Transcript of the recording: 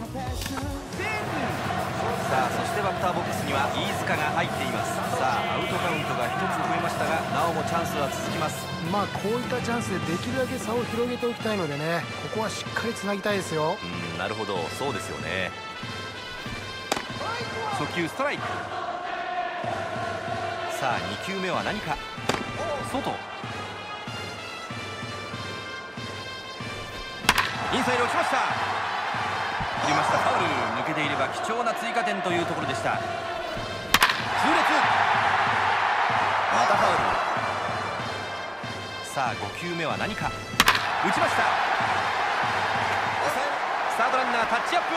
さあそしてバッターボックスには飯塚が入っています。さあアウトカウントが1つ増えましたがなおもチャンスは続きます。まあこういったチャンスでできるだけ差を広げておきたいのでねここはしっかりつなぎたいですよ。うんなるほど。そうですよね。初球ストライク。さあ2球目は何か。外。インサイド落ちました。りました。ファウル。抜けていれば貴重な追加点というところでした。痛烈。またファウル。さあ5球目は何か。打ちました。スタートランナータッチアップ。